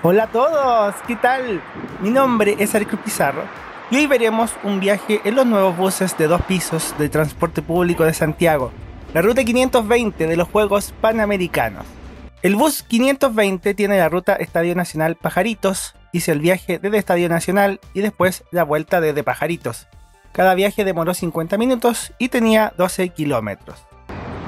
Hola a todos, ¿qué tal? Mi nombre es Aricruz Pizarro y hoy veremos un viaje en los nuevos buses de dos pisos del transporte público de Santiago, la ruta 520 de los Juegos Panamericanos. El bus 520 tiene la ruta Estadio Nacional Pajaritos, hice el viaje desde Estadio Nacional y después la vuelta desde Pajaritos. Cada viaje demoró 50 minutos y tenía 12 kilómetros.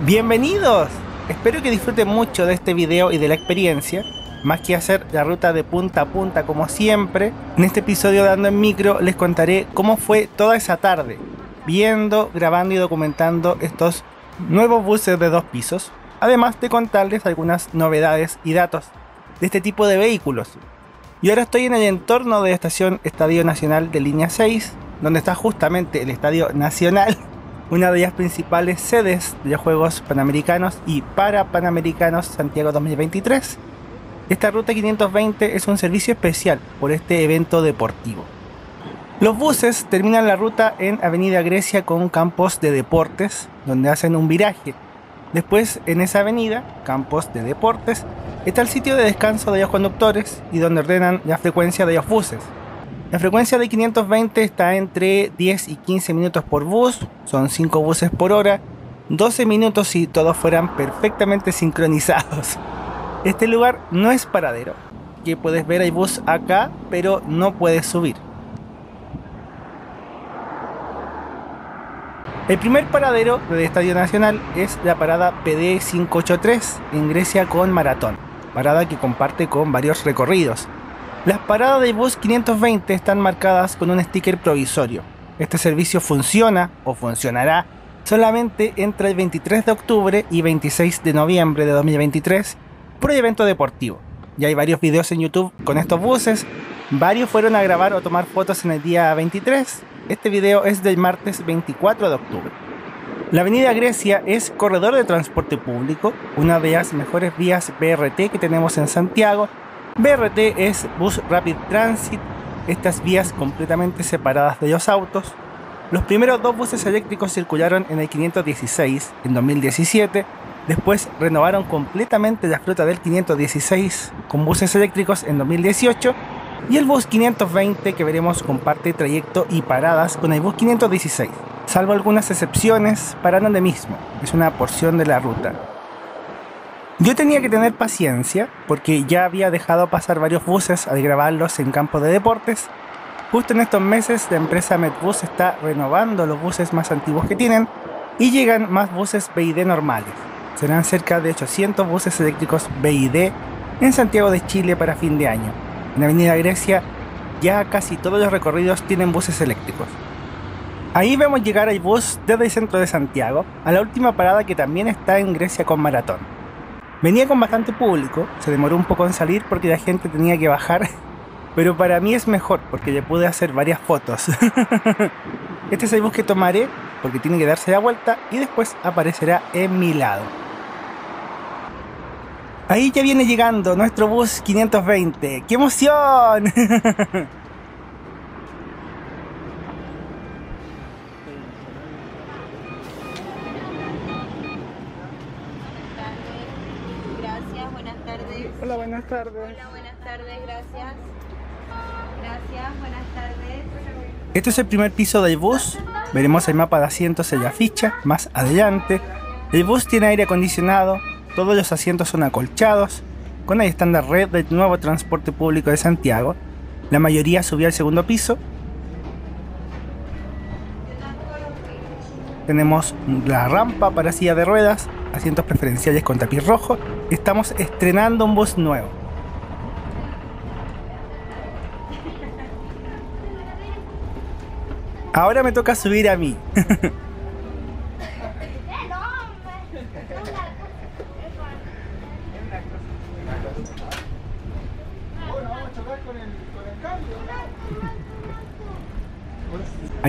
¡Bienvenidos! Espero que disfruten mucho de este video y de la experiencia. Más que hacer la ruta de punta a punta como siempre, en este episodio de Dando en Micro les contaré cómo fue toda esa tarde, viendo, grabando y documentando estos nuevos buses de dos pisos, además de contarles algunas novedades y datos de este tipo de vehículos. Y ahora estoy en el entorno de la estación Estadio Nacional de Línea 6, donde está justamente el Estadio Nacional una de las principales sedes de los Juegos Panamericanos y para Panamericanos Santiago 2023. Esta ruta 520 es un servicio especial por este evento deportivo. Los buses terminan la ruta en Avenida Grecia con campos de deportes, donde hacen un viraje. Después, en esa avenida, campos de deportes, está el sitio de descanso de los conductores y donde ordenan la frecuencia de los buses. La frecuencia de 520 está entre 10 y 15 minutos por bus, son 5 buses por hora, 12 minutos si todos fueran perfectamente sincronizados. Este lugar no es paradero, que puedes ver el bus acá, pero no puedes subir. El primer paradero del Estadio Nacional es la parada PD 583 en Grecia con Maratón, parada que comparte con varios recorridos. Las paradas de bus 520 están marcadas con un sticker provisorio. Este servicio funciona o funcionará solamente entre el 23 de octubre y 26 de noviembre de 2023 el evento deportivo. Ya hay varios videos en YouTube con estos buses. Varios fueron a grabar o tomar fotos en el día 23. Este video es del martes 24 de octubre. La Avenida Grecia es corredor de transporte público, una de las mejores vías BRT que tenemos en Santiago BRT es Bus Rapid Transit, estas vías completamente separadas de los autos. Los primeros dos buses eléctricos circularon en el 516 en 2017, después renovaron completamente la flota del 516 con buses eléctricos en 2018 y el bus 520 que veremos comparte trayecto y paradas con el bus 516, salvo algunas excepciones, paran donde mismo, es una porción de la ruta. Yo tenía que tener paciencia porque ya había dejado pasar varios buses al grabarlos en campos de deportes. Justo en estos meses la empresa Medbus está renovando los buses más antiguos que tienen y llegan más buses BID normales. Serán cerca de 800 buses eléctricos BID en Santiago de Chile para fin de año. En Avenida Grecia ya casi todos los recorridos tienen buses eléctricos. Ahí vemos llegar el bus desde el centro de Santiago a la última parada que también está en Grecia con Maratón. Venía con bastante público, se demoró un poco en salir porque la gente tenía que bajar, pero para mí es mejor porque le pude hacer varias fotos. este es el bus que tomaré porque tiene que darse la vuelta y después aparecerá en mi lado. Ahí ya viene llegando nuestro bus 520. ¡Qué emoción! Hola, buenas tardes. Hola, buenas tardes, gracias. Gracias, buenas tardes. Este es el primer piso del bus. Veremos el mapa de asientos en la ficha más adelante. El bus tiene aire acondicionado, todos los asientos son acolchados, con el estándar red del nuevo transporte público de Santiago. La mayoría subió al segundo piso. Tenemos la rampa para silla de ruedas, asientos preferenciales con tapiz rojo. Estamos estrenando un bus nuevo. Ahora me toca subir a mí.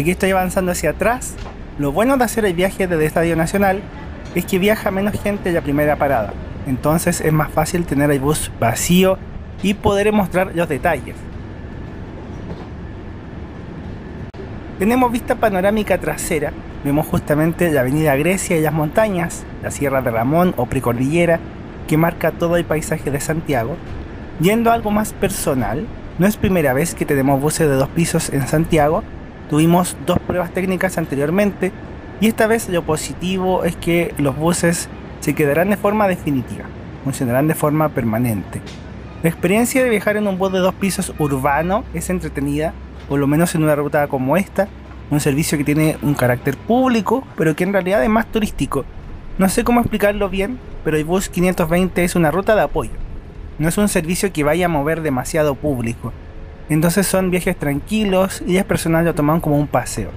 Aquí estoy avanzando hacia atrás. Lo bueno de hacer el viaje desde Estadio Nacional es que viaja menos gente en la primera parada, entonces es más fácil tener el bus vacío y poder mostrar los detalles. Tenemos vista panorámica trasera, vemos justamente la avenida Grecia y las montañas, la Sierra de Ramón o Precordillera, que marca todo el paisaje de Santiago. Yendo a algo más personal, no es primera vez que tenemos buses de dos pisos en Santiago, tuvimos dos pruebas técnicas anteriormente y esta vez lo positivo es que los buses se quedarán de forma definitiva, funcionarán de forma permanente. La experiencia de viajar en un bus de dos pisos urbano es entretenida, por lo menos en una ruta como esta, un servicio que tiene un carácter público, pero que en realidad es más turístico. No sé cómo explicarlo bien, pero el bus 520 es una ruta de apoyo. No es un servicio que vaya a mover demasiado público. Entonces son viajes tranquilos y las personas lo toman como un paseo.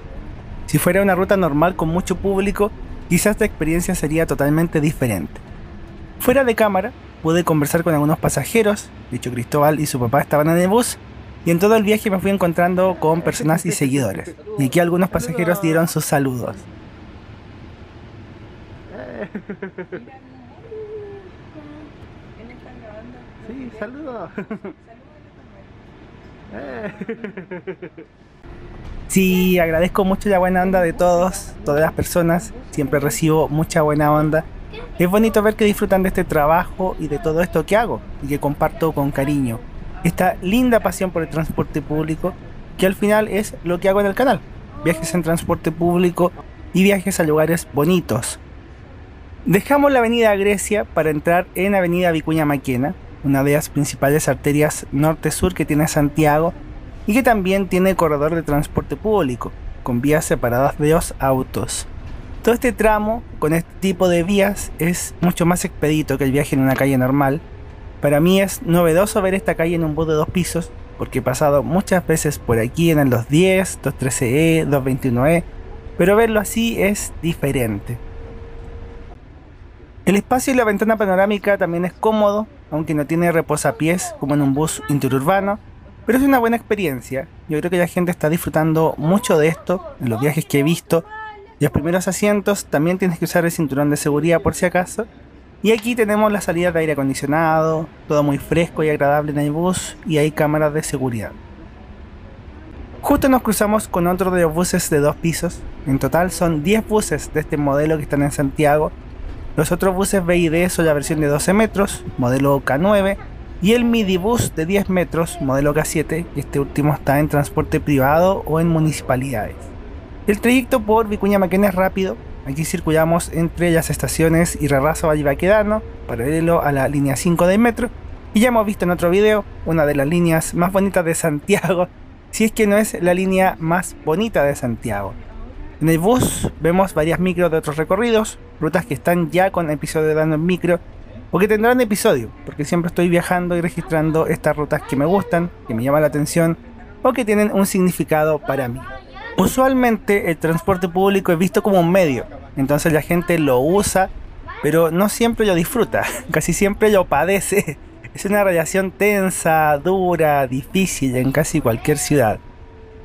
Si fuera una ruta normal con mucho público, quizás la experiencia sería totalmente diferente. Fuera de cámara, pude conversar con algunos pasajeros, dicho Cristóbal y su papá estaban en el bus, y en todo el viaje me fui encontrando con personas y seguidores. Y aquí algunos pasajeros dieron sus saludos. Sí, saludos. Sí, agradezco mucho la buena onda de todos, todas las personas. Siempre recibo mucha buena onda. Es bonito ver que disfrutan de este trabajo y de todo esto que hago y que comparto con cariño. Esta linda pasión por el transporte público, que al final es lo que hago en el canal. Viajes en transporte público y viajes a lugares bonitos. Dejamos la avenida Grecia para entrar en avenida Vicuña Maquena, una de las principales arterias norte-sur que tiene Santiago y que también tiene corredor de transporte público, con vías separadas de dos autos. Todo este tramo con este tipo de vías es mucho más expedito que el viaje en una calle normal. Para mí es novedoso ver esta calle en un bus de dos pisos, porque he pasado muchas veces por aquí en el 210, 213E, 221E, pero verlo así es diferente. El espacio y la ventana panorámica también es cómodo, aunque no tiene reposapiés como en un bus interurbano, pero es una buena experiencia. Yo creo que la gente está disfrutando mucho de esto en los viajes que he visto los primeros asientos también tienes que usar el cinturón de seguridad por si acaso. Y aquí tenemos la salida de aire acondicionado, todo muy fresco y agradable en el bus y hay cámaras de seguridad. Justo nos cruzamos con otro de los buses de dos pisos. En total son 10 buses de este modelo que están en Santiago. Los otros buses B y D son la versión de 12 metros, modelo K9, y el midibus de 10 metros, modelo K7, este último está en transporte privado o en municipalidades. El trayecto por Vicuña Maquena es rápido. Aquí circulamos entre las estaciones Irarraza Vallevaquedano, paralelo a la línea 5 del metro. Y ya hemos visto en otro video una de las líneas más bonitas de Santiago, si es que no es la línea más bonita de Santiago. En el bus vemos varias micros de otros recorridos, rutas que están ya con episodio dando en micro, o que tendrán episodio, porque siempre estoy viajando y registrando estas rutas que me gustan, que me llaman la atención, o que tienen un significado para mí. Usualmente el transporte público es visto como un medio, entonces la gente lo usa, pero no siempre lo disfruta, casi siempre lo padece. Es una relación tensa, dura, difícil en casi cualquier ciudad.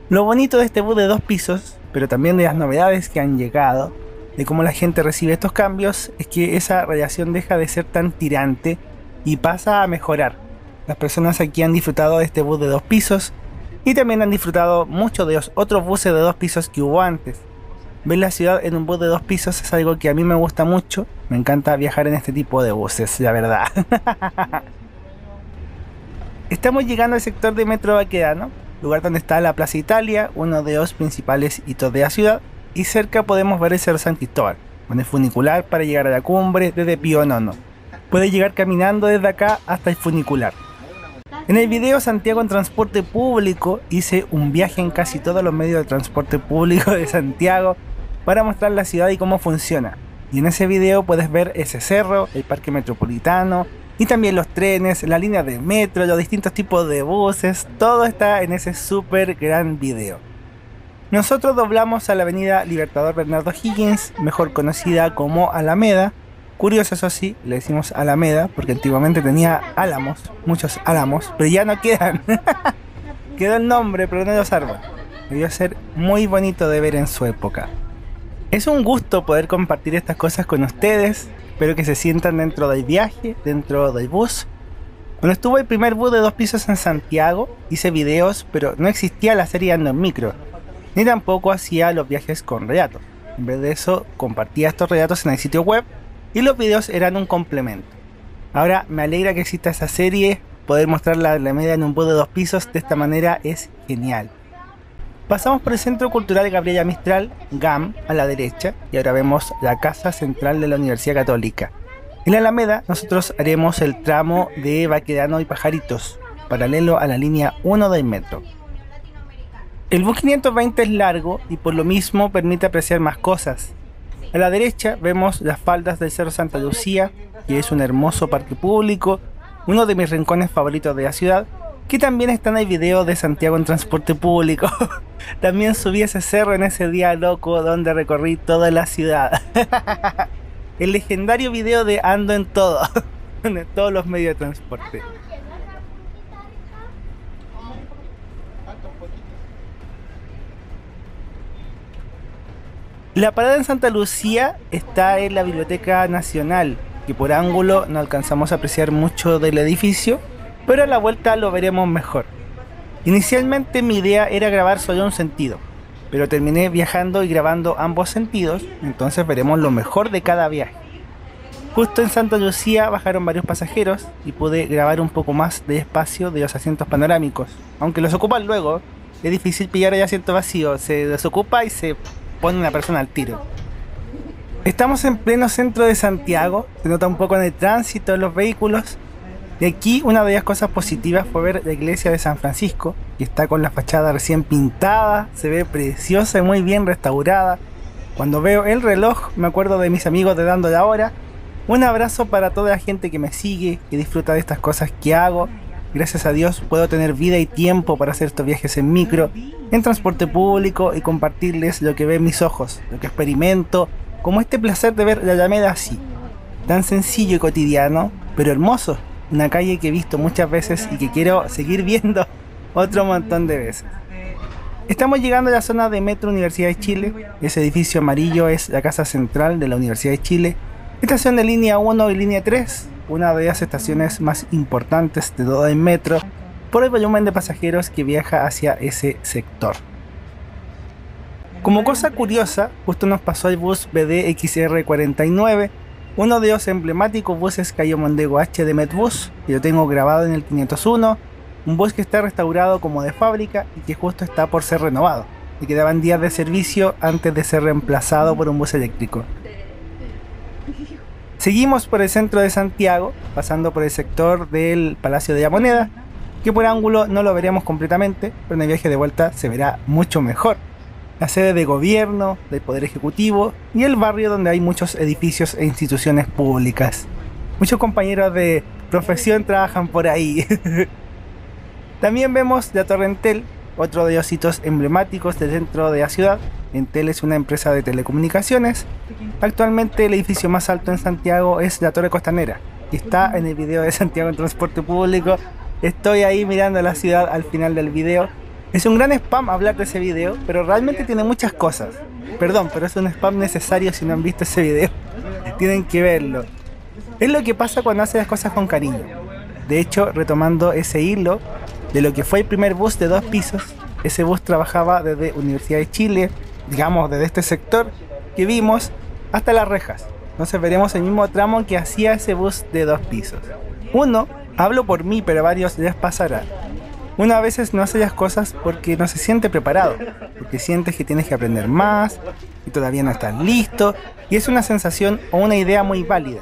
Lo bonito de este bus de dos pisos, pero también de las novedades que han llegado, de cómo la gente recibe estos cambios, es que esa relación deja de ser tan tirante y pasa a mejorar. Las personas aquí han disfrutado de este bus de dos pisos y también han disfrutado mucho de los otros buses de dos pisos que hubo antes. Ver la ciudad en un bus de dos pisos es algo que a mí me gusta mucho. Me encanta viajar en este tipo de buses, la verdad. Estamos llegando al sector de Metro Baquedano, lugar donde está la Plaza Italia, uno de los principales hitos de la ciudad, y cerca podemos ver el Cerro San Cristóbal, con el funicular para llegar a la cumbre desde Pío Nono. Puede llegar caminando desde acá hasta el funicular. En el video Santiago en transporte público hice un viaje en casi todos los medios de transporte público de Santiago para mostrar la ciudad y cómo funciona. Y en ese video puedes ver ese cerro, el parque metropolitano y también los trenes, la línea de metro, los distintos tipos de buses, todo está en ese súper gran video. Nosotros doblamos a la avenida Libertador Bernardo Higgins, mejor conocida como Alameda, Curioso, eso sí, le decimos Alameda, porque antiguamente tenía álamos, muchos álamos, pero ya no quedan. Quedó el nombre, pero no los árboles. Debió ser muy bonito de ver en su época. Es un gusto poder compartir estas cosas con ustedes. Espero que se sientan dentro del viaje, dentro del bus. Cuando estuvo el primer bus de dos pisos en Santiago, hice videos, pero no existía la serie Ando en Micro, ni tampoco hacía los viajes con relatos. En vez de eso, compartía estos relatos en el sitio web y los videos eran un complemento. Ahora me alegra que exista esta serie poder mostrar la Alameda en un bus de dos pisos de esta manera es genial. Pasamos por el Centro Cultural Gabriela Mistral, GAM, a la derecha, y ahora vemos la Casa Central de la Universidad Católica. En la Alameda nosotros haremos el tramo de Baquedano y Pajaritos, paralelo a la línea 1 del metro. El bus 520 es largo y por lo mismo permite apreciar más cosas. A la derecha vemos las faldas del Cerro Santa Lucía, que es un hermoso parque público, uno de mis rincones favoritos de la ciudad, que también está en el video de Santiago en transporte público. también subí ese cerro en ese día loco donde recorrí toda la ciudad. El legendario video de Ando en todo, en todos los medios de transporte. La parada en Santa Lucía está en la Biblioteca Nacional, que por ángulo no alcanzamos a apreciar mucho del edificio, pero a la vuelta lo veremos mejor. Inicialmente mi idea era grabar solo un sentido, pero terminé viajando y grabando ambos sentidos, entonces veremos lo mejor de cada viaje. Justo en Santa Lucía bajaron varios pasajeros y pude grabar un poco más de espacio de los asientos panorámicos. Aunque los ocupan luego, es difícil pillar el asiento vacío, se desocupa y se pone una persona al tiro. Estamos en pleno centro de Santiago, se nota un poco en el tránsito de los vehículos, de aquí una de las cosas positivas fue ver la iglesia de San Francisco, que está con la fachada recién pintada, se ve preciosa y muy bien restaurada. Cuando veo el reloj me acuerdo de mis amigos de Dando la Hora. Un abrazo para toda la gente que me sigue, que disfruta de estas cosas que hago. Gracias a Dios puedo tener vida y tiempo para hacer estos viajes en micro, en transporte público y compartirles lo que ven mis ojos, lo que experimento, como este placer de ver la Alameda así. Tan sencillo y cotidiano, pero hermoso una calle que he visto muchas veces y que quiero seguir viendo otro montón de veces. Estamos llegando a la zona de Metro Universidad de Chile. Ese edificio amarillo es la casa central de la Universidad de Chile. Estación de línea 1 y línea 3, una de las estaciones más importantes de todo el metro por el volumen de pasajeros que viaja hacia ese sector. Como cosa curiosa, justo nos pasó el bus BDXR49 uno de los emblemáticos buses Mondego H de Medbus, que yo tengo grabado en el 501, un bus que está restaurado como de fábrica y que justo está por ser renovado, y que daban días de servicio antes de ser reemplazado por un bus eléctrico. Seguimos por el centro de Santiago, pasando por el sector del Palacio de la Moneda, que por ángulo no lo veremos completamente, pero en el viaje de vuelta se verá mucho mejor la sede de gobierno, del Poder Ejecutivo y el barrio donde hay muchos edificios e instituciones públicas. Muchos compañeros de profesión trabajan por ahí. También vemos la Torre Entel, otro de los sitios emblemáticos del centro de la ciudad. Entel es una empresa de telecomunicaciones. Actualmente el edificio más alto en Santiago es la Torre Costanera, y está en el video de Santiago en Transporte Público. Estoy ahí mirando la ciudad al final del video es un gran spam hablar de ese video, pero realmente tiene muchas cosas. Perdón, pero es un spam necesario si no han visto ese video. Tienen que verlo. Es lo que pasa cuando haces las cosas con cariño. De hecho, retomando ese hilo de lo que fue el primer bus de dos pisos, ese bus trabajaba desde Universidad de Chile, digamos, desde este sector que vimos, hasta las rejas. Entonces veremos el mismo tramo que hacía ese bus de dos pisos. Uno, hablo por mí, pero varios les pasará uno a veces no hace las cosas porque no se siente preparado, porque sientes que tienes que aprender más y todavía no estás listo, y es una sensación o una idea muy válida.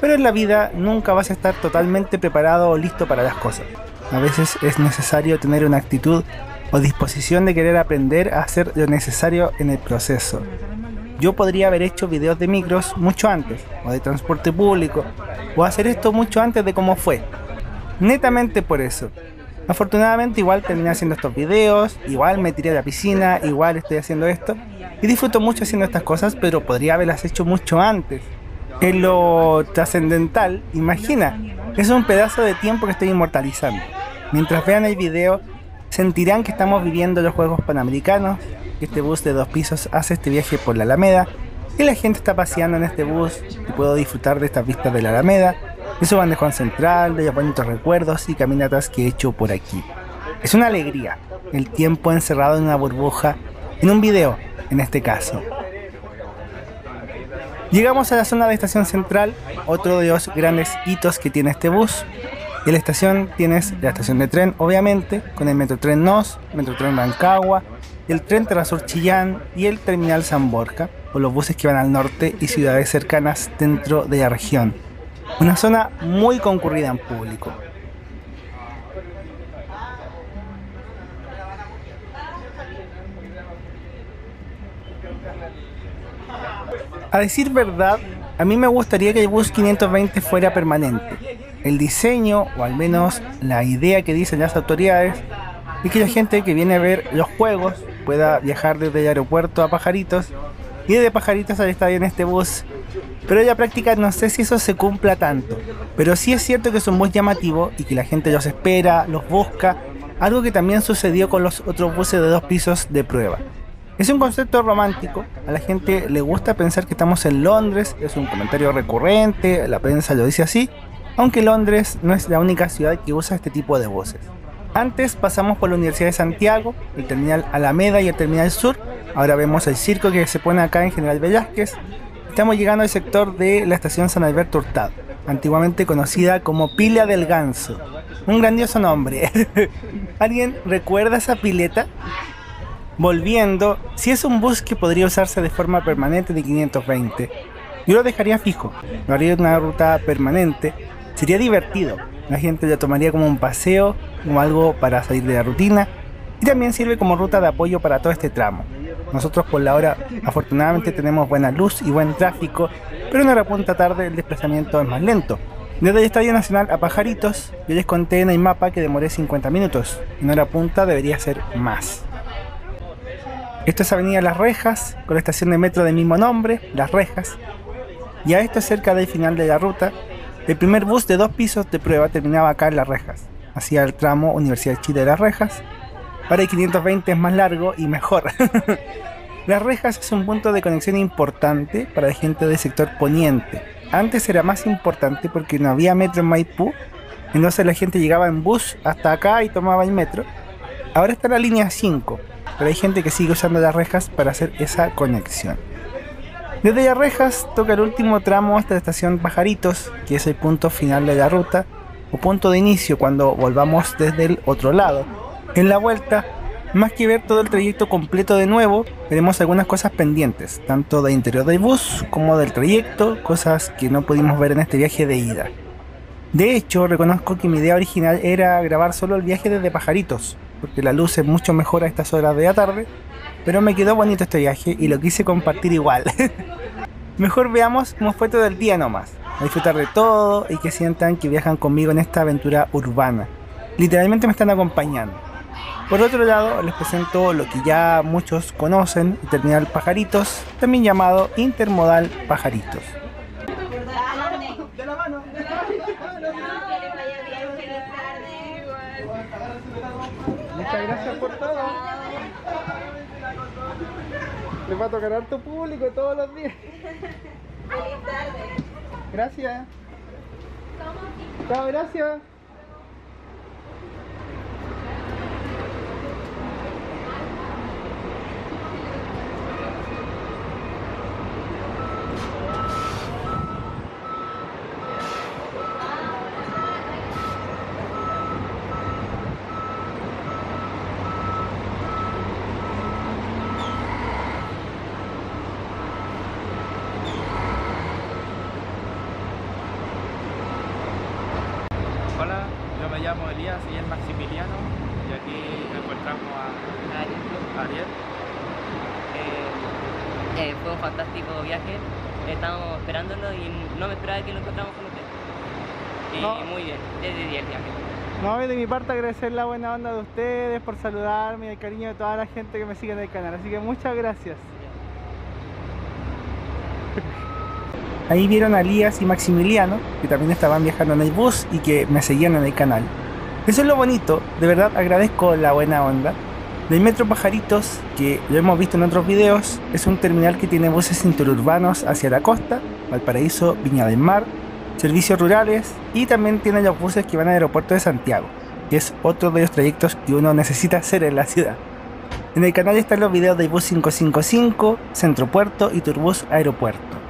Pero en la vida nunca vas a estar totalmente preparado o listo para las cosas. A veces es necesario tener una actitud o disposición de querer aprender a hacer lo necesario en el proceso. Yo podría haber hecho videos de micros mucho antes, o de transporte público, o hacer esto mucho antes de cómo fue. Netamente por eso. Afortunadamente igual terminé haciendo estos videos, igual me tiré a la piscina, igual estoy haciendo esto. Y disfruto mucho haciendo estas cosas, pero podría haberlas hecho mucho antes. En lo trascendental, imagina, es un pedazo de tiempo que estoy inmortalizando. Mientras vean el video, sentirán que estamos viviendo los Juegos Panamericanos, que este bus de dos pisos hace este viaje por la Alameda, y la gente está paseando en este bus y puedo disfrutar de estas vistas de la Alameda de su bandejón central, de los bonitos recuerdos y caminatas que he hecho por aquí. Es una alegría el tiempo encerrado en una burbuja, en un video, en este caso. Llegamos a la zona de estación central, otro de los grandes hitos que tiene este bus. En la estación tienes la estación de tren, obviamente, con el Metro Tren Nos, Metro Tren Rancagua, el tren Terrasur Chillán y el Terminal San Borja, o los buses que van al norte y ciudades cercanas dentro de la región. Una zona muy concurrida en público. A decir verdad, a mí me gustaría que el bus 520 fuera permanente. El diseño, o al menos la idea que dicen las autoridades, es que la gente que viene a ver los juegos pueda viajar desde el aeropuerto a Pajaritos y desde Pajaritos al estadio en este bus. Pero en la práctica no sé si eso se cumpla tanto. Pero sí es cierto que es un bus llamativo y que la gente los espera, los busca, algo que también sucedió con los otros buses de dos pisos de prueba. Es un concepto romántico, a la gente le gusta pensar que estamos en Londres, es un comentario recurrente, la prensa lo dice así, aunque Londres no es la única ciudad que usa este tipo de voces. Antes pasamos por la Universidad de Santiago, el terminal Alameda y el terminal Sur, ahora vemos el circo que se pone acá en General Velázquez, estamos llegando al sector de la estación San Alberto Hurtado, antiguamente conocida como Pila del Ganso. Un grandioso nombre. ¿Alguien recuerda esa pileta? Volviendo, si es un bus que podría usarse de forma permanente de 520, yo lo dejaría fijo, lo haría una ruta permanente, sería divertido, la gente lo tomaría como un paseo, como algo para salir de la rutina, y también sirve como ruta de apoyo para todo este tramo. Nosotros por la hora afortunadamente tenemos buena luz y buen tráfico, pero en hora punta tarde el desplazamiento es más lento. Desde el Estadio Nacional a Pajaritos, yo les conté en el mapa que demoré 50 minutos, en hora punta debería ser más. Esto es Avenida Las Rejas, con la estación de metro del mismo nombre, Las Rejas. Y a esto cerca del final de la ruta, el primer bus de dos pisos de prueba terminaba acá en Las Rejas, hacia el tramo Universidad de Chile de Las Rejas. Para el 520 es más largo y mejor. Las Rejas es un punto de conexión importante para la gente del sector poniente. Antes era más importante porque no había metro en Maipú, entonces la gente llegaba en bus hasta acá y tomaba el metro. Ahora está la línea 5, pero hay gente que sigue usando las rejas para hacer esa conexión. Desde las rejas toca el último tramo hasta la estación Pajaritos, que es el punto final de la ruta, o punto de inicio cuando volvamos desde el otro lado. En la vuelta, más que ver todo el trayecto completo de nuevo, veremos algunas cosas pendientes, tanto del interior del bus como del trayecto, cosas que no pudimos ver en este viaje de ida. De hecho, reconozco que mi idea original era grabar solo el viaje desde Pajaritos, porque la luz es mucho mejor a estas horas de la tarde, pero me quedó bonito este viaje y lo quise compartir igual. Mejor veamos cómo fue todo el día nomás, a disfrutar de todo y que sientan que viajan conmigo en esta aventura urbana. Literalmente me están acompañando. Por otro lado, les presento lo que ya muchos conocen, terminal Pajaritos, también llamado Intermodal Pajaritos. Muchas gracias por todo. Les va a tocar harto público todos los días. Feliz tarde. Gracias. Chao, gracias. Hola, yo me llamo Elías y es Maximiliano y aquí encontramos a Ariel. Eh, eh, fue un fantástico viaje. Estábamos esperándolo y no me esperaba que lo encontramos con usted. Y No. muy bien, desde 10 el viaje. No, y de mi parte agradecer la buena onda de ustedes por saludarme y el cariño de toda la gente que me sigue en el canal. Así que muchas gracias. Ahí vieron a Elías y Maximiliano, que también estaban viajando en el bus y que me seguían en el canal. Eso es lo bonito, de verdad agradezco la buena onda. Del Metro Pajaritos, que lo hemos visto en otros videos, es un terminal que tiene buses interurbanos hacia la costa, Valparaíso, Viña del Mar, servicios rurales y también tiene los buses que van al aeropuerto de Santiago, que es otro de los trayectos que uno necesita hacer en la ciudad. En el canal están los videos del bus 555, Centro Puerto y Turbus Aeropuerto.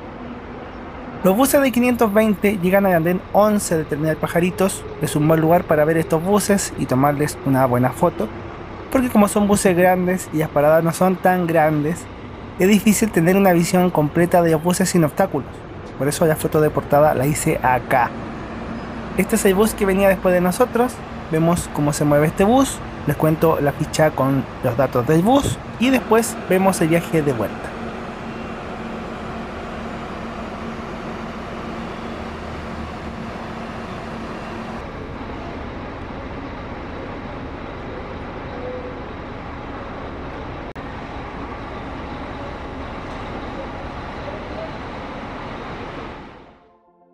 Los buses de 520 llegan al andén 11 de Terminal Pajaritos. Es un buen lugar para ver estos buses y tomarles una buena foto, porque como son buses grandes y las paradas no son tan grandes, es difícil tener una visión completa de los buses sin obstáculos. Por eso la foto de portada la hice acá. Este es el bus que venía después de nosotros. Vemos cómo se mueve este bus. Les cuento la ficha con los datos del bus y después vemos el viaje de vuelta.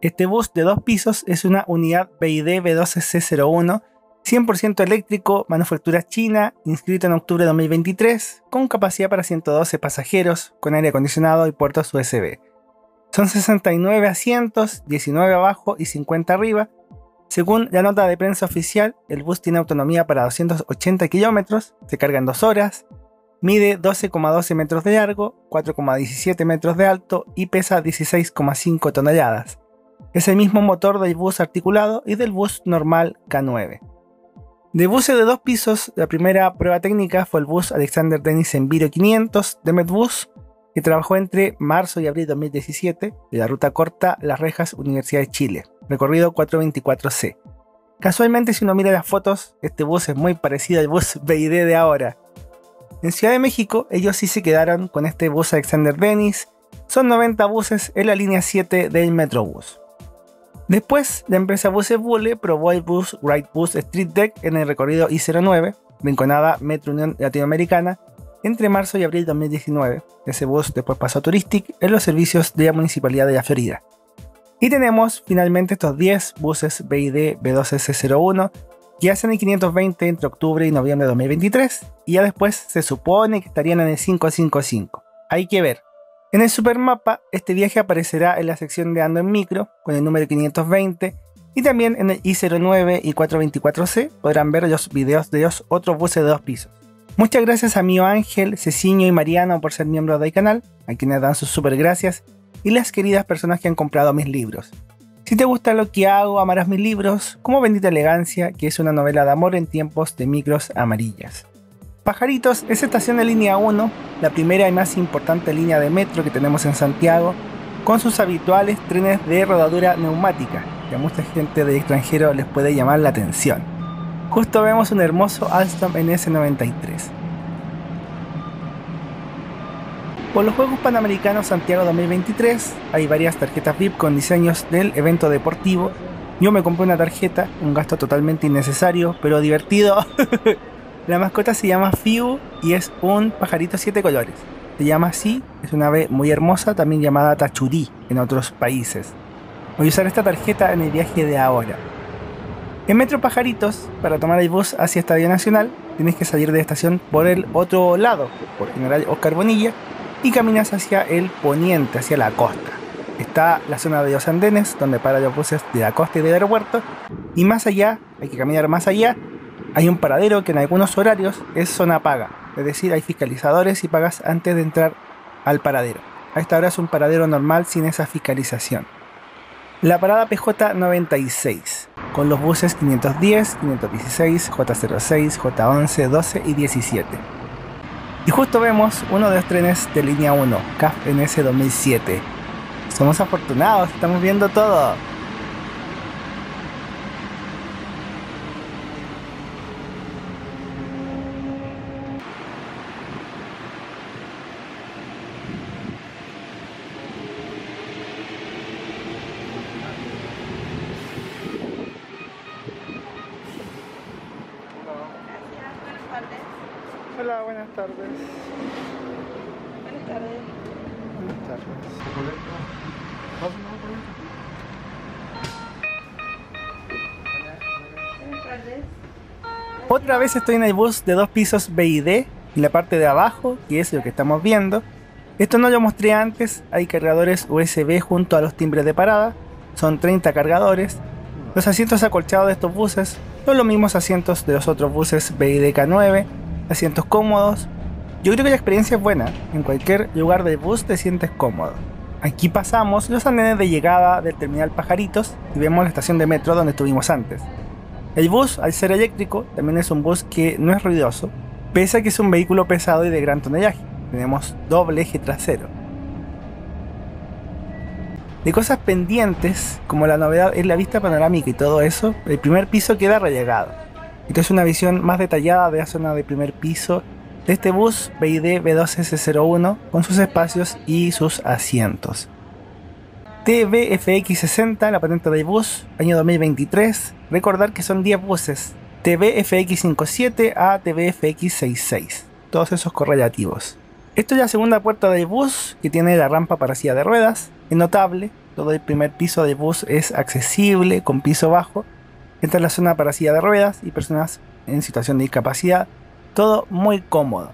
Este bus de dos pisos es una unidad BID B12C01, 100% eléctrico, manufactura china, inscrito en octubre de 2023, con capacidad para 112 pasajeros, con aire acondicionado y puertos USB. Son 69 asientos, 19 abajo y 50 arriba. Según la nota de prensa oficial, el bus tiene autonomía para 280 kilómetros, se carga en 2 horas, mide 12,12 metros de largo, 4,17 metros de alto y pesa 16,5 toneladas. Es el mismo motor del bus articulado y del bus normal K9. De buses de dos pisos, la primera prueba técnica fue el bus Alexander Dennis Enviro 500 de Medbus, que trabajó entre marzo y abril de 2017 de la ruta corta Las Rejas Universidad de Chile, recorrido 424C. Casualmente, si uno mira las fotos, este bus es muy parecido al bus BID de ahora. En Ciudad de México, ellos sí se quedaron con este bus Alexander Dennis. Son 90 buses en la línea 7 del Metrobús. Después, la empresa Buses Bule probó el bus Bus Street Deck en el recorrido I-09, vinculada Metro Unión Latinoamericana, entre marzo y abril de 2019. Ese bus después pasó a Touristic en los servicios de la Municipalidad de la Florida. Y tenemos finalmente estos 10 buses BID B12C01 que hacen el 520 entre octubre y noviembre de 2023 y ya después se supone que estarían en el 555. Hay que ver, en el supermapa, este viaje aparecerá en la sección de Ando en Micro, con el número 520, y también en el I09 y 424C podrán ver los videos de los otros buses de dos pisos. Muchas gracias a Mío Ángel, Ceciño y Mariano por ser miembros del canal, a quienes dan sus super gracias, y las queridas personas que han comprado mis libros. Si te gusta lo que hago, amarás mis libros, como Bendita Elegancia, que es una novela de amor en tiempos de micros amarillas. Pajaritos es estación de línea 1, la primera y más importante línea de metro que tenemos en Santiago, con sus habituales trenes de rodadura neumática, que a mucha gente del extranjero les puede llamar la atención. Justo vemos un hermoso Alstom NS93. Por los Juegos Panamericanos Santiago 2023 hay varias tarjetas VIP con diseños del evento deportivo. Yo me compré una tarjeta, un gasto totalmente innecesario, pero divertido. La mascota se llama Fiu y es un pajarito siete colores. Se llama así, es una ave muy hermosa, también llamada Tachurí en otros países. Voy a usar esta tarjeta en el viaje de ahora. En Metro Pajaritos, para tomar el bus hacia Estadio Nacional, tienes que salir de la estación por el otro lado, por General Oscar Bonilla, y caminas hacia el poniente, hacia la costa. Está la zona de los andenes, donde paran los buses de la costa y del aeropuerto, y más allá, hay que caminar más allá, hay un paradero que en algunos horarios es zona paga, es decir, hay fiscalizadores y pagas antes de entrar al paradero. A esta hora es un paradero normal sin esa fiscalización. La parada PJ 96, con los buses 510, 516, J06, J11, 12 y 17. Y justo vemos uno de los trenes de línea 1, CAF NS 2007. Somos afortunados, estamos viendo todo. Hola, buenas tardes. Buenas tardes. Buenas tardes. Buenas tardes. Otra vez estoy en el bus de dos pisos BID, en la parte de abajo, que es lo que estamos viendo. Esto no lo mostré antes, hay cargadores USB junto a los timbres de parada, son 30 cargadores. Los asientos acolchados de estos buses son los mismos asientos de los otros buses BID K9, asientos cómodos. Yo creo que la experiencia es buena, en cualquier lugar del bus te sientes cómodo. Aquí pasamos los andenes de llegada del terminal Pajaritos y vemos la estación de metro donde estuvimos antes. El bus, al ser eléctrico, también es un bus que no es ruidoso, pese a que es un vehículo pesado y de gran tonelaje. Tenemos doble eje trasero. De cosas pendientes, como la novedad es la vista panorámica y todo eso, el primer piso queda relegado. Esta es una visión más detallada de la zona de primer piso de este bus BID B2S01 con sus espacios y sus asientos. TBFX60, la patente del bus, año 2023. Recordar que son 10 buses. TBFX57 a TBFX66. Todos esos correlativos. Esto es la segunda puerta del bus que tiene la rampa para silla de ruedas. Es notable, todo el primer piso del bus es accesible con piso bajo. Esta es la zona para silla de ruedas y personas en situación de discapacidad. Todo muy cómodo.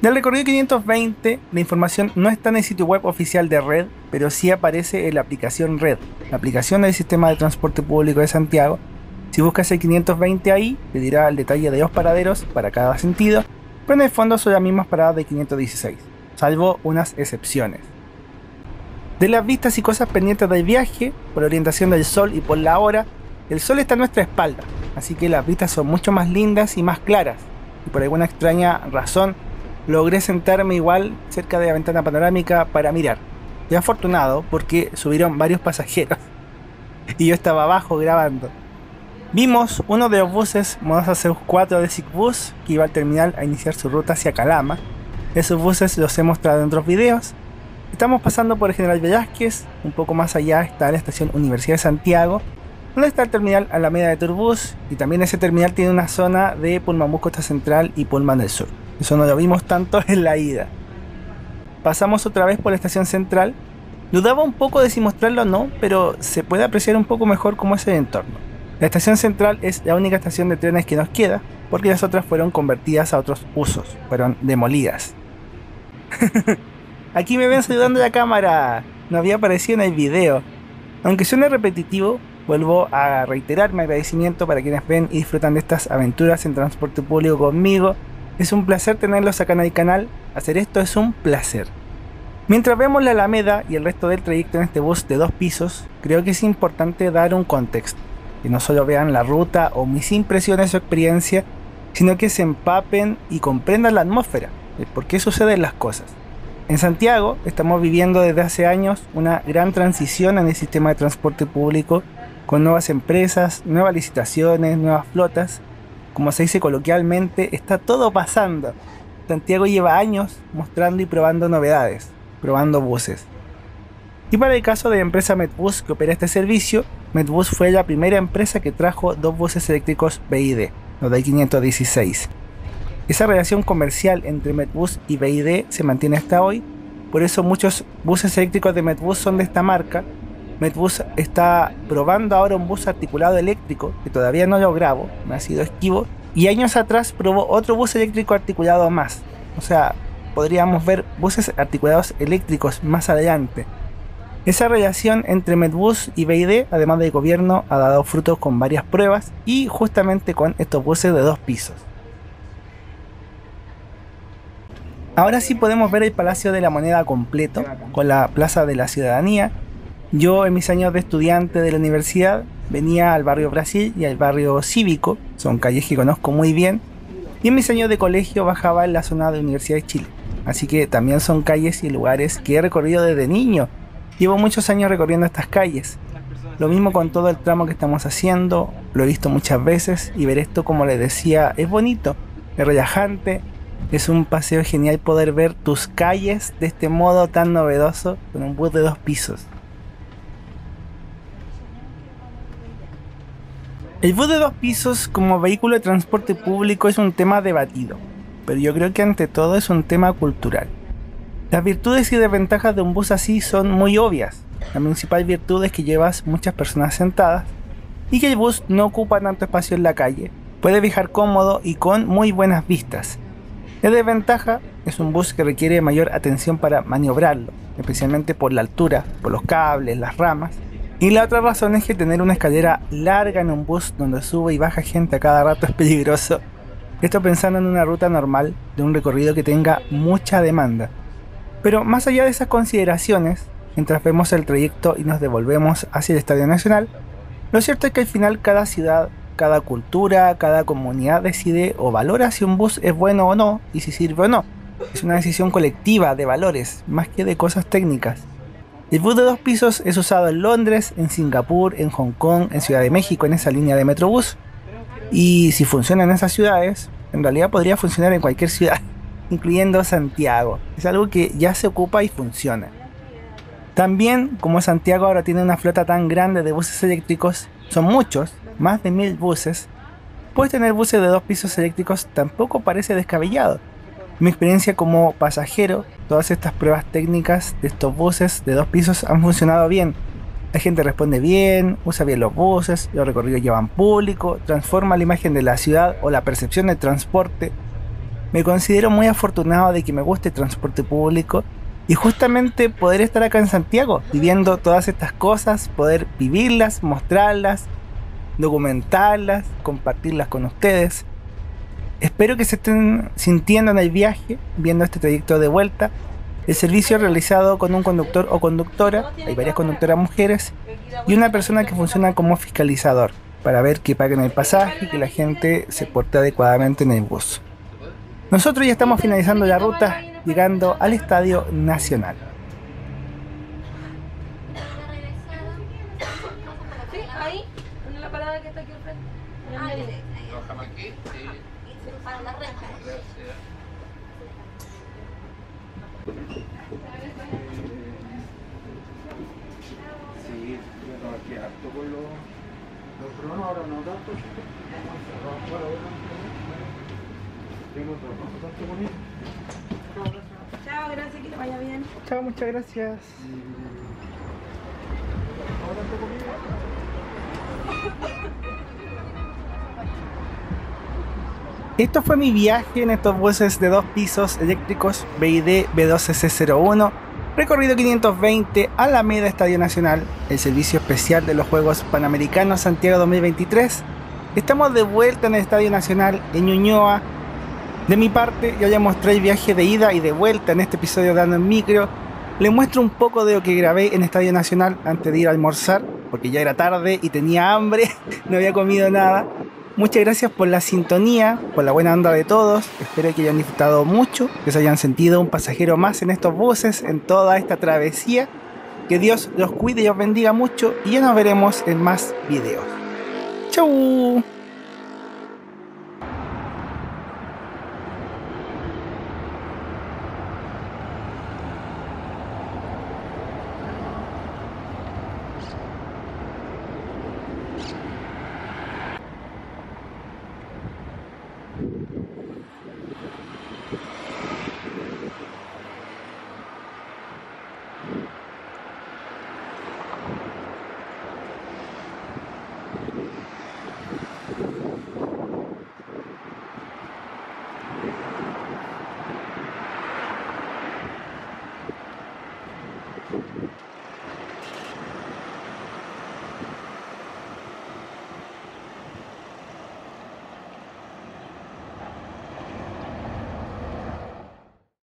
Del recorrido 520, la información no está en el sitio web oficial de Red, pero sí aparece en la aplicación Red, la aplicación del sistema de transporte público de Santiago, si buscas el 520 ahí, te dirá el detalle de dos paraderos para cada sentido, pero en el fondo son las mismas paradas de 516, salvo unas excepciones. De las vistas y cosas pendientes del viaje, por orientación del sol y por la hora, el sol está a nuestra espalda, así que las vistas son mucho más lindas y más claras, y por alguna extraña razón logré sentarme igual cerca de la ventana panorámica para mirar. Y afortunado porque subieron varios pasajeros y yo estaba abajo grabando. Vimos uno de los buses Modaza Zeus 4 de Sigbus que iba al terminal a iniciar su ruta hacia Calama. Esos buses los he mostrado en otros videos. Estamos pasando por General Velázquez, un poco más allá está la estación Universidad de Santiago, donde está el terminal Alameda de Turbus y también ese terminal tiene una zona de Pullman Costa Central y Pullman del Sur. Eso no lo vimos tanto en la ida. Pasamos otra vez por la estación central. Dudaba un poco de si mostrarlo o no, pero se puede apreciar un poco mejor cómo es el entorno. La estación central es la única estación de trenes que nos queda, porque las otras fueron convertidas a otros usos, fueron demolidas. Aquí me ven saludando la cámara, no había aparecido en el video. Aunque suene repetitivo, vuelvo a reiterar mi agradecimiento para quienes ven y disfrutan de estas aventuras en transporte público conmigo. Es un placer tenerlos acá en el canal, hacer esto es un placer. Mientras vemos la Alameda y el resto del trayecto en este bus de dos pisos, creo que es importante dar un contexto que no solo vean la ruta o mis impresiones o experiencia, sino que se empapen y comprendan la atmósfera, de por qué suceden las cosas. En Santiago estamos viviendo desde hace años una gran transición en el sistema de transporte público con nuevas empresas, nuevas licitaciones, nuevas flotas. Como se dice coloquialmente, está todo pasando. Santiago lleva años mostrando y probando novedades, probando buses. Y para el caso de la empresa Medbus que opera este servicio, Medbus fue la primera empresa que trajo dos buses eléctricos BID, los de 516. Esa relación comercial entre Medbus y BID se mantiene hasta hoy, por eso muchos buses eléctricos de Medbus son de esta marca. Medbus está probando ahora un bus articulado eléctrico, que todavía no lo grabo, me ha sido esquivo, y años atrás probó otro bus eléctrico articulado más. O sea, podríamos ver buses articulados eléctricos más adelante. Esa relación entre Medbus y BID, además del gobierno, ha dado frutos con varias pruebas y justamente con estos buses de dos pisos. Ahora sí podemos ver el Palacio de la Moneda completo, con la Plaza de la Ciudadanía. Yo en mis años de estudiante de la universidad venía al barrio Brasil y al barrio Cívico, son calles que conozco muy bien, y en mis años de colegio bajaba en la zona de Universidad de Chile. Así que también son calles y lugares que he recorrido desde niño Llevo muchos años recorriendo estas calles. Lo mismo con todo el tramo que estamos haciendo, lo he visto muchas veces y ver esto como les decía es bonito, es relajante, es un paseo genial poder ver tus calles de este modo tan novedoso con un bus de dos pisos. El bus de dos pisos como vehículo de transporte público es un tema debatido, pero yo creo que ante todo es un tema cultural. Las virtudes y desventajas de un bus así son muy obvias. La principal virtud es que llevas muchas personas sentadas y que el bus no ocupa tanto espacio en la calle. Puede viajar cómodo y con muy buenas vistas. La desventaja es un bus que requiere mayor atención para maniobrarlo, especialmente por la altura, por los cables, las ramas. Y la otra razón es que tener una escalera larga en un bus donde sube y baja gente a cada rato es peligroso. Esto pensando en una ruta normal de un recorrido que tenga mucha demanda. Pero más allá de esas consideraciones, mientras vemos el trayecto y nos devolvemos hacia el Estadio Nacional, lo cierto es que al final cada ciudad, cada cultura, cada comunidad decide o valora si un bus es bueno o no y si sirve o no. Es una decisión colectiva de valores, más que de cosas técnicas. El bus de dos pisos es usado en Londres, en Singapur, en Hong Kong, en Ciudad de México, en esa línea de Metrobús. Y si funciona en esas ciudades, en realidad podría funcionar en cualquier ciudad, incluyendo Santiago. Es algo que ya se ocupa y funciona. También, como Santiago ahora tiene una flota tan grande de buses eléctricos, son muchos, más de mil buses, pues tener buses de dos pisos eléctricos tampoco parece descabellado. Mi experiencia como pasajero, todas estas pruebas técnicas de estos buses de dos pisos han funcionado bien. La gente responde bien, usa bien los buses, los recorridos llevan público, transforma la imagen de la ciudad o la percepción del transporte. Me considero muy afortunado de que me guste el transporte público y justamente poder estar acá en Santiago, viviendo todas estas cosas, poder vivirlas, mostrarlas, documentarlas, compartirlas con ustedes. Espero que se estén sintiendo en el viaje, viendo este trayecto de vuelta. El servicio realizado con un conductor o conductora, hay varias conductoras mujeres, y una persona que funciona como fiscalizador, para ver que paguen el pasaje y que la gente se porte adecuadamente en el bus. Nosotros ya estamos finalizando la ruta, llegando al Estadio Nacional. Sí, Chao, gracias, que te vaya bien. Chao, muchas gracias. Esto fue mi viaje en estos buses de dos pisos eléctricos BID B12C01, recorrido 520 Alameda Estadio Nacional, el servicio especial de los Juegos Panamericanos Santiago 2023. Estamos de vuelta en el Estadio Nacional en Ñuñoa. De mi parte, ya ya mostré el viaje de ida y de vuelta en este episodio de Dando en Micro. Les muestro un poco de lo que grabé en Estadio Nacional antes de ir a almorzar, porque ya era tarde y tenía hambre, no había comido nada. Muchas gracias por la sintonía, por la buena onda de todos. Espero que hayan disfrutado mucho, que se hayan sentido un pasajero más en estos buses, en toda esta travesía. Que Dios los cuide y os bendiga mucho y ya nos veremos en más videos. ¡Chau!